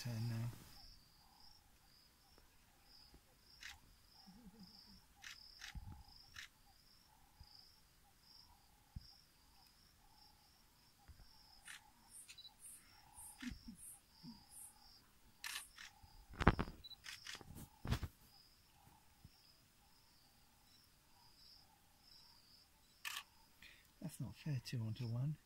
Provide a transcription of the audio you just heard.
turn now. That's not fair, two onto one.